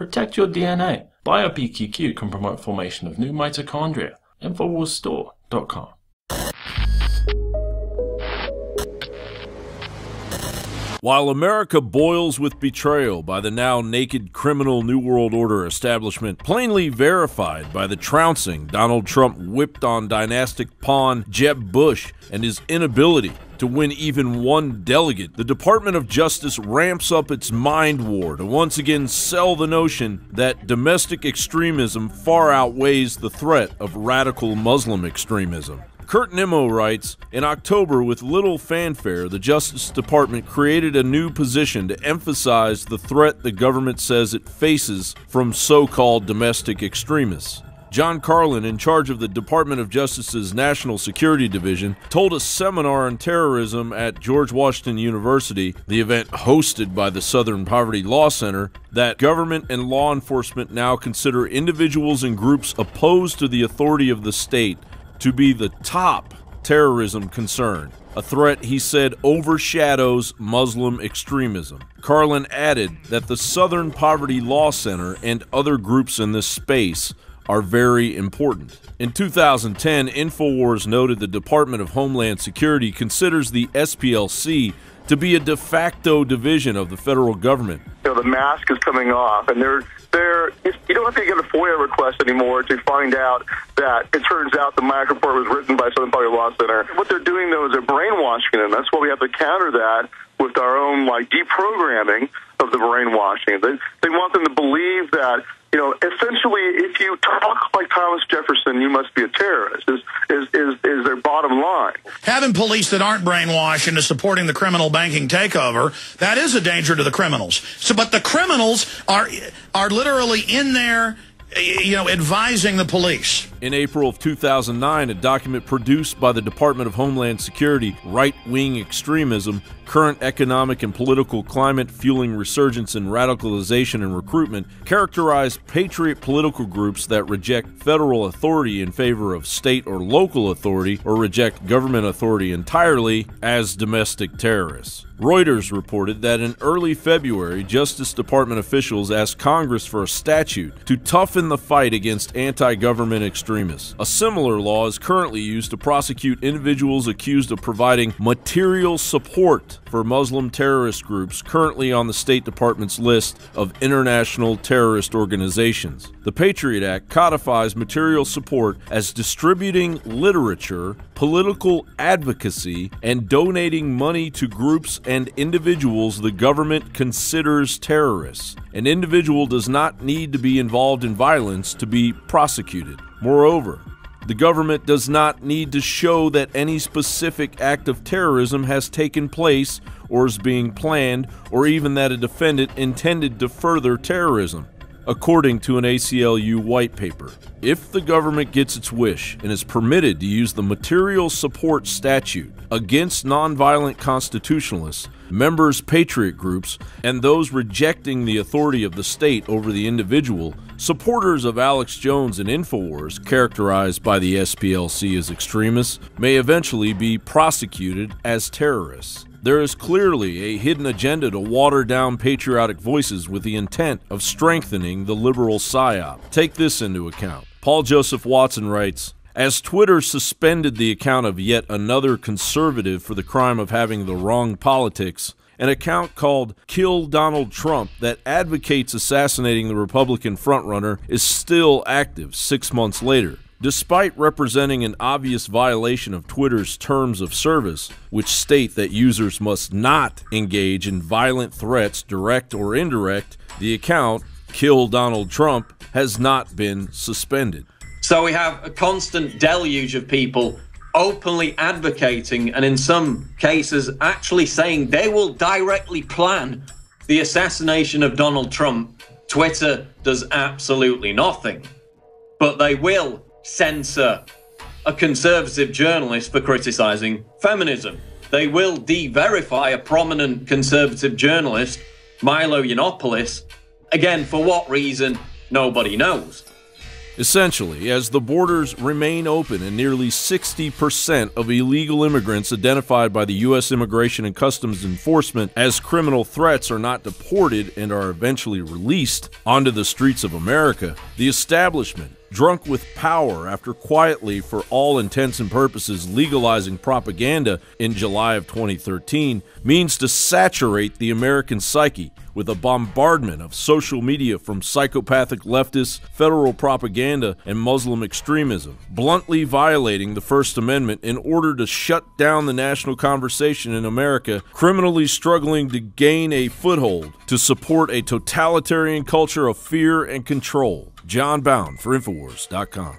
Protect your DNA. BioPQQ can promote formation of new mitochondria. Infowarsstore.com. While America boils with betrayal by the now naked criminal New World Order establishment, plainly verified by the trouncing Donald Trump whipped on dynastic pawn Jeb Bush and his inability to win even one delegate, the Department of Justice ramps up its mind war to once again sell the notion that domestic extremism far outweighs the threat of radical Muslim extremism. Kurt Nimmo writes In October, with little fanfare, the Justice Department created a new position to emphasize the threat the government says it faces from so called domestic extremists. John Carlin, in charge of the Department of Justice's National Security Division, told a seminar on terrorism at George Washington University, the event hosted by the Southern Poverty Law Center, that government and law enforcement now consider individuals and groups opposed to the authority of the state to be the top terrorism concern. A threat, he said, overshadows Muslim extremism. Carlin added that the Southern Poverty Law Center and other groups in this space are very important. In 2010, InfoWars noted the Department of Homeland Security considers the SPLC to be a de facto division of the federal government. The mask is coming off, and they're they're you don't have to get a FOIA request anymore to find out that it turns out the MIAC report was written by Southern Poverty Law Center. What they're doing though is they're brainwashing them. That's why we have to counter that with our own like deprogramming of the brainwashing. They they want them to believe that you know, essentially, if you talk like Thomas Jefferson, you must be a terrorist, is, is, is, is their bottom line. Having police that aren't brainwashed into supporting the criminal banking takeover, that is a danger to the criminals. So, but the criminals are, are literally in there you know, advising the police. In April of 2009, a document produced by the Department of Homeland Security, Right Wing Extremism, Current Economic and Political Climate Fueling Resurgence in Radicalization and Recruitment, characterized patriot political groups that reject federal authority in favor of state or local authority or reject government authority entirely as domestic terrorists. Reuters reported that in early February, Justice Department officials asked Congress for a statute to toughen the fight against anti government extremists. A similar law is currently used to prosecute individuals accused of providing material support for Muslim terrorist groups currently on the State Department's list of international terrorist organizations. The Patriot Act codifies material support as distributing literature, political advocacy, and donating money to groups and individuals the government considers terrorists. An individual does not need to be involved in violence to be prosecuted. Moreover, the government does not need to show that any specific act of terrorism has taken place or is being planned, or even that a defendant intended to further terrorism according to an ACLU white paper. If the government gets its wish and is permitted to use the material support statute against nonviolent constitutionalists, members' patriot groups, and those rejecting the authority of the state over the individual, supporters of Alex Jones and InfoWars, characterized by the SPLC as extremists, may eventually be prosecuted as terrorists. There is clearly a hidden agenda to water down patriotic voices with the intent of strengthening the liberal psyop. Take this into account. Paul Joseph Watson writes, as Twitter suspended the account of yet another conservative for the crime of having the wrong politics, an account called Kill Donald Trump that advocates assassinating the Republican frontrunner is still active six months later. Despite representing an obvious violation of Twitter's terms of service, which state that users must not engage in violent threats, direct or indirect, the account, Kill Donald Trump, has not been suspended. So we have a constant deluge of people openly advocating and in some cases actually saying they will directly plan the assassination of Donald Trump. Twitter does absolutely nothing. But they will censor a conservative journalist for criticizing feminism. They will de verify a prominent conservative journalist, Milo Yiannopoulos. Again, for what reason, nobody knows. Essentially, as the borders remain open and nearly 60% of illegal immigrants identified by the U.S. Immigration and Customs Enforcement as criminal threats are not deported and are eventually released onto the streets of America, the establishment drunk with power after quietly, for all intents and purposes, legalizing propaganda in July of 2013, means to saturate the American psyche with a bombardment of social media from psychopathic leftists, federal propaganda, and Muslim extremism, bluntly violating the First Amendment in order to shut down the national conversation in America, criminally struggling to gain a foothold to support a totalitarian culture of fear and control. Jon Bowne for Infowars.com.